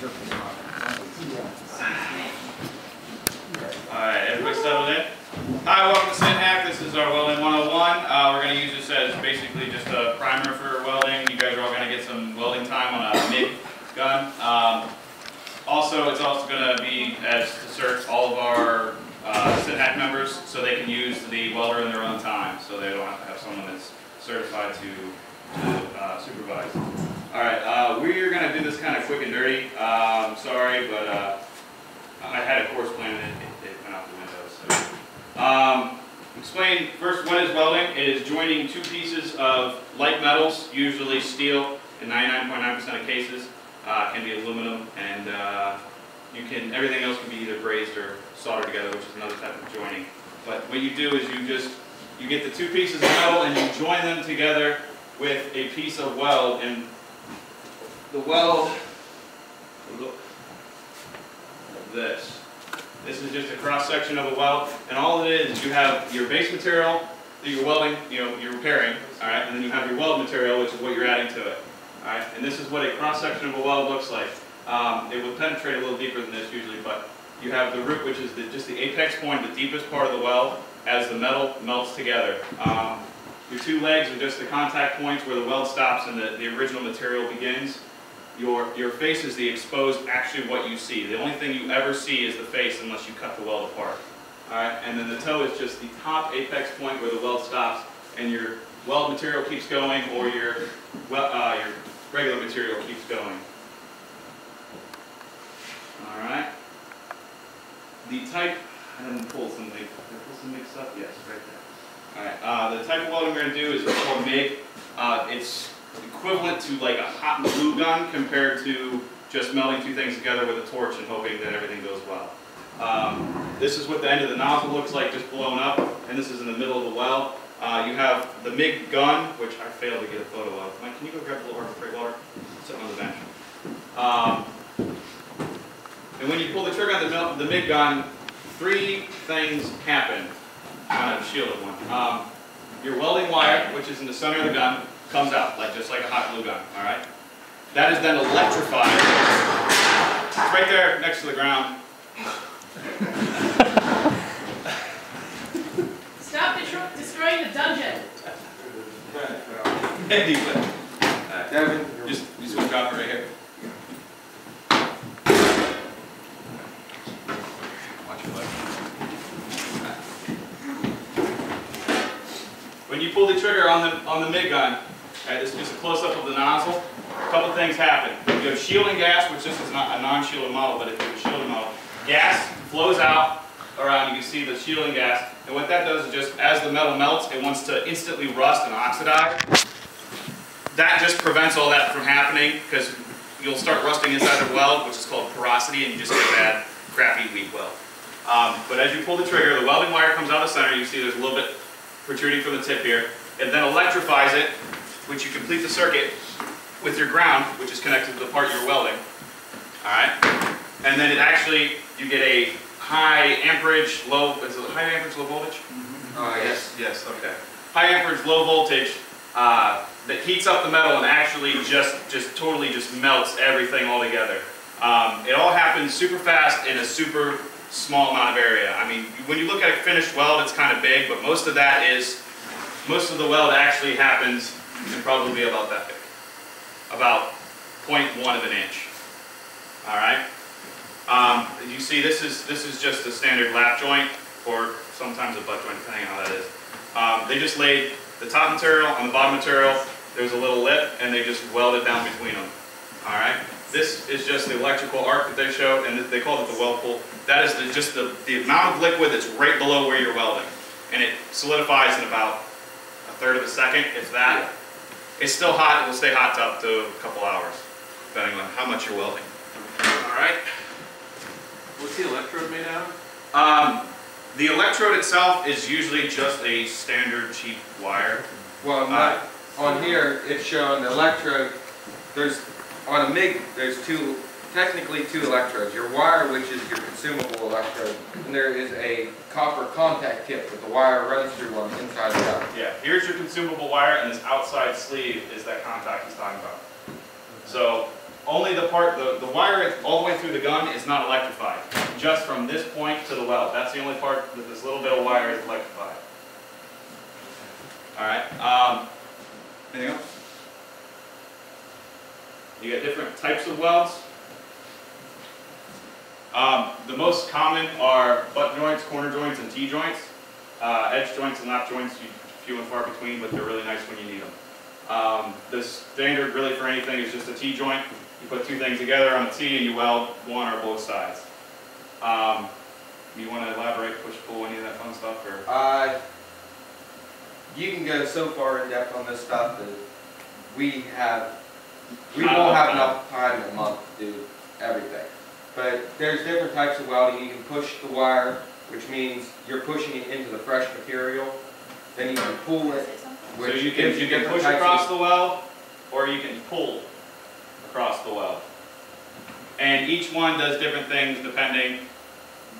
surface model. Alright, everybody settled in? Hi, welcome to SYNHAK. This is our welding 101. Uh, we're going to use this as basically just a primer for welding. You guys are all going to get some welding time on a MIG gun. Um, also, it's also going to be as to search all of our uh, SYNHAK members so they can use the welder in their own time, so they don't have to have someone that's certified to, to uh, supervise. Alright, uh, we're going to do this kind of quick and dirty. Um, sorry, but uh, I had a course plan and it, it went out the window, so. Um, explain, first, what is welding? It is joining two pieces of light metals, usually steel, in 99.9% of cases, uh, can be aluminum, and, uh, you can, everything else can be either brazed or soldered together, which is another type of joining. But what you do is you just, you get the two pieces of metal and you join them together with a piece of weld, and the weld, look, this. This is just a cross section of a weld, and all it is, you have your base material that you're welding, you know, you're repairing, all right, and then you have your weld material, which is what you're adding to it, all right, and this is what a cross section of a weld looks like. Um, it will penetrate a little deeper than this usually, but you have the root, which is the, just the apex point, the deepest part of the weld, as the metal melts together. Um, your two legs are just the contact points where the weld stops and the, the original material begins. Your, your face is the exposed, actually what you see. The only thing you ever see is the face unless you cut the weld apart. Alright, and then the toe is just the top apex point where the weld stops and your weld material keeps going or your, well, uh, your regular material keeps going. Alright. The type, I didn't pull something, did I pull some mixed up? Yes, right there. Alright, uh, the type of welding we're going to do is called MIG. Uh, it's equivalent to like a hot glue gun compared to just melting two things together with a torch and hoping that everything goes well. Um, this is what the end of the nozzle looks like just blown up, and this is in the middle of the well. Uh, you have the MIG gun, which I failed to get a photo of. Mike, can you go grab a little harbor freight water? Sitting on the bench. Um, and when you pull the trigger on the, the MIG gun, three things happen. Kind of shielded one. Um, your welding wire, which is in the center of the gun, comes out, like just like a hot glue gun, all right? That is then electrified. It's right there next to the ground. Stop detro- destroying the dungeon. Anyway, uh, Devin, just, just gonna drop it right here. Watch your leg. When you pull the trigger on the, on the MIG gun, okay, this is just a close-up of the nozzle, a couple things happen. You have shielding gas, which this is not a non-shielded model, but if you have a shielded model, gas flows out around, you can see the shielding gas, and what that does is just, as the metal melts, it wants to instantly rust and oxidize. That just prevents all that from happening, because you'll start rusting inside the weld, which is called porosity, and you just get a bad, crappy, weak weld. Um, but as you pull the trigger, the welding wire comes out of the center, you see there's a little bit protruding from the tip here. It then electrifies it, which you complete the circuit with your ground, which is connected to the part you're welding. Alright? And then it actually, you get a high amperage, low, is it high amperage, low voltage? Oh, yes, yes, okay. High amperage, low voltage, uh, that heats up the metal and actually just, just totally just melts everything all together. Um, it all happens super fast in a super small amount of area. I mean, when you look at a finished weld, it's kind of big, but most of that is, most of the weld actually happens in probably about that big. About 0.1 of an inch. All right? Um, you see, this is, this is just a standard lap joint, or sometimes a butt joint, depending on how that is. Um, they just laid the top material on the bottom material, there's a little lip, and they just welded down between them. All right? This is just the electrical arc that they showed, and they called it the weld pool. That is the, just the, the amount of liquid that's right below where you're welding. And it solidifies in about a third of a second, if that. It's still hot, it will stay hot up to a couple hours, depending on how much you're welding. All right? What's the electrode made out of? Um, the electrode itself is usually just a standard cheap wire. Well, not, on here, it's showing the electrode, there's, on a MIG, there's two, technically two electrodes. Your wire, which is your consumable electrode, and there is a copper contact tip that the wire runs through on the inside and out. Yeah, here's your consumable wire, and this outside sleeve is that contact he's talking about. So only the part, the, the wire all the way through the gun is not electrified. Just from this point to the weld. That's the only part that this little bit of wire is electrified. Alright, um, anything else? You got different types of welds. Um, the most common are butt joints, corner joints, and T-joints. Uh, edge joints and lap joints, you few and far between, but they're really nice when you need them. Um, the standard really for anything is just a T-joint. You put two things together on a T and you weld one or both sides. Um, you want to elaborate, push, pull, any of that fun stuff, or? Uh, you can go so far in depth on this stuff that we have, we won't have enough time in a month to do everything. But there's different types of welding. You can push the wire, which means you're pushing it into the fresh material. Then you can pull it, So you can, you can push across the weld, or you can pull across the weld. And each one does different things depending,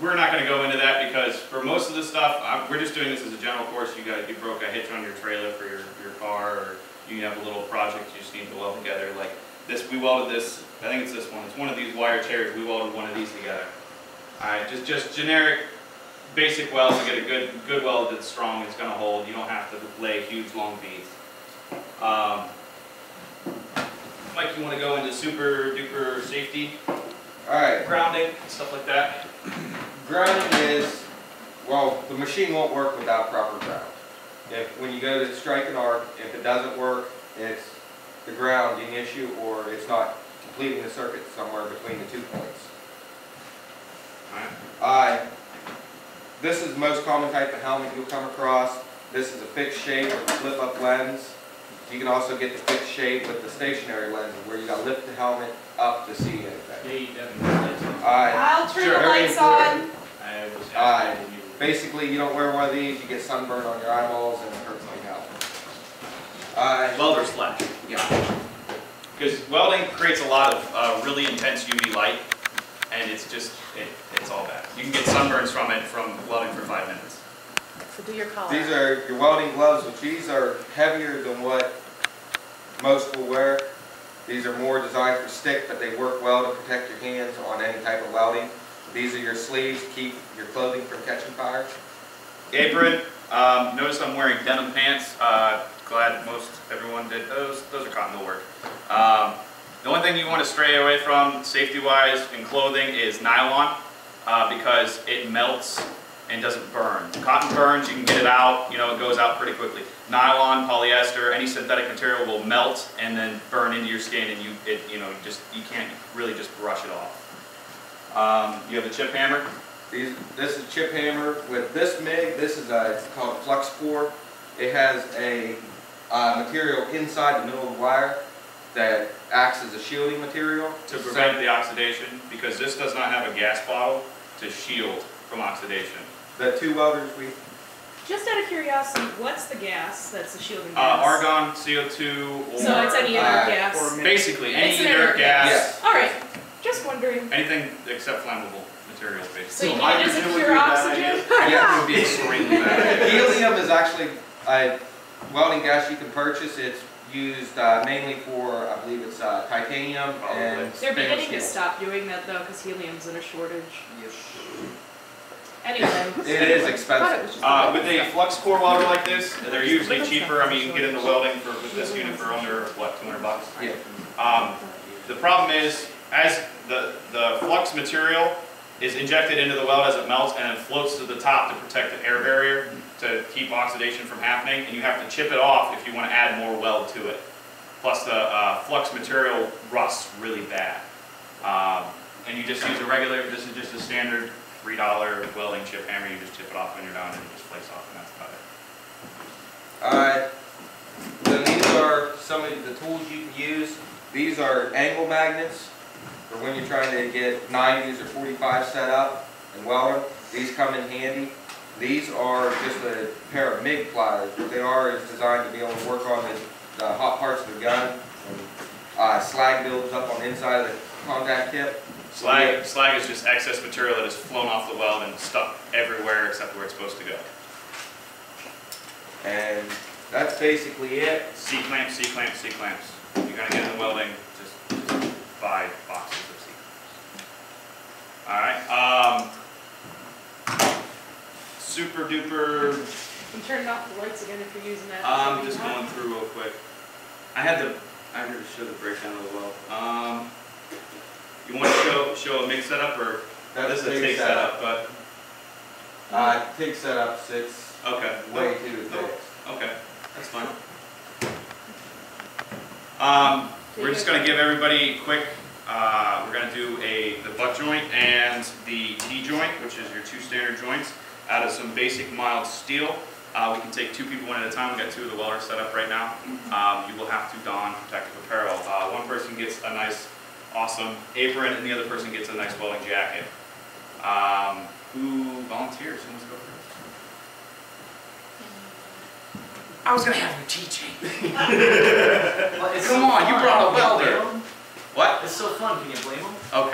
we're not gonna go into that because for most of the stuff, uh, we're just doing this as a general course. You got, you broke a hitch on your trailer for your, your car, or you have a little project you just need to weld together, like this, we welded this, I think it's this one, it's one of these wire chairs, we welded one of these together. Alright, just, just generic, basic welds to get a good, good weld that's strong, it's gonna hold, you don't have to lay huge long beads. Um, Mike, you wanna go into super duper safety, Alright, grounding, stuff like that? grounding is, well, the machine won't work without proper ground. If, when you go to strike an arc, if it doesn't work, it's the grounding issue or it's not completing the circuit somewhere between the two points. Alright, Uh, this is the most common type of helmet you'll come across. This is a fixed shape with a flip-up lens. You can also get the fixed shape with the stationary lens where you gotta lift the helmet up to see anything. Yeah, you definitely. Uh, I'll turn Sure, the lights on. I was asking you. basically, you don't wear one of these, you get sunburn on your eyeballs and it hurts like hell. Uh, welder's flash. yeah, Because welding creates a lot of uh, really intense UV light, and it's just, it, it's all bad. You can get sunburns from it from welding for five minutes. So do your collar. these are your welding gloves, which these are heavier than what most will wear. These are more designed for stick, but they work well to protect your hands on any type of welding. These are your sleeves to keep your clothing from catching fire. Apron, um, notice I'm wearing denim pants. Uh, glad most everyone did those. Those are cotton will work. Um, the only thing you want to stray away from, safety-wise, in clothing is nylon, uh, because it melts and doesn't burn. Cotton burns, you can get it out, you know, it goes out pretty quickly. Nylon, polyester, any synthetic material will melt and then burn into your skin, and you, it, you know, just you can't really just brush it off. Um, you have a chip hammer. These, this is a chip hammer with this MIG, this is a, it's called flux core. It has a, uh, material inside the middle of the wire that acts as a shielding material. to prevent the oxidation, because this does not have a gas bottle to shield from oxidation. The two welders we, Just out of curiosity, what's the gas that's the shielding Uh, gas? argon, CO2, or. So it's any uh, inert gas? Basically, any It's inert inert gas, Yes. All right, just wondering. anything except flammable materials, So basically. you So need it as a hydrogen would pure be a bad oxygen? Yeah. It would be extremely bad. helium is actually a welding gas you can purchase. It's used uh, mainly for, I believe it's uh, titanium and Probably. They're stainless beginning to stop doing that though, because helium's in a shortage. Anyway. It is expensive. Uh, with a flux core welder like this, they're usually cheaper, I mean, you can get into welding for, with this unit for under, what, two hundred bucks? Yeah. Um, the problem is, as the, the flux material is injected into the weld as it melts and it floats to the top to protect the air barrier to keep oxidation from happening, and you have to chip it off if you want to add more weld to it. Plus the uh, flux material rusts really bad. Um, and you just use a regular, this is just a standard three dollar welding chip hammer, you just chip it off when you're done and just flakes off and that's about it. Uh, then these are some of the tools you can use. These are angle magnets for when you're trying to get 90s or 45 set up and weld them. These come in handy. These are just a pair of MIG pliers. What they are is designed to be able to work on the, the hot parts of the gun. And, uh, slag builds up on the inside of the contact tip. Slag, slag is just excess material that has flown off the weld and stuck everywhere except where it's supposed to go. And that's basically it. C clamps, C clamps, C clamps. You're gonna get in the welding, just, just five boxes of sequins. All right, um, super duper I'm turning off the lights again if you're using that. I'm just going through real quick. I had to, I had to show the breakdown of the well. Um, you want to show, show a MIG setup or, this is a TIG take setup, but, Uh, TIG setup six. okay. way too No, thick. Okay, that's fine. Um, we're just gonna give everybody quick, uh, we're gonna do a, the butt joint and the T joint, which is your two standard joints, out of some basic mild steel. Uh, we can take two people one at a time, We've got two of the welders set up right now. Um, you will have to don protective apparel. Uh, one person gets a nice, awesome apron, and the other person gets a nice welding jacket. Um, who volunteers? Who wants to go first? I was gonna have you teaching. Well, Come so on, you brought a welder. What? It's so fun, can you blame them? Okay.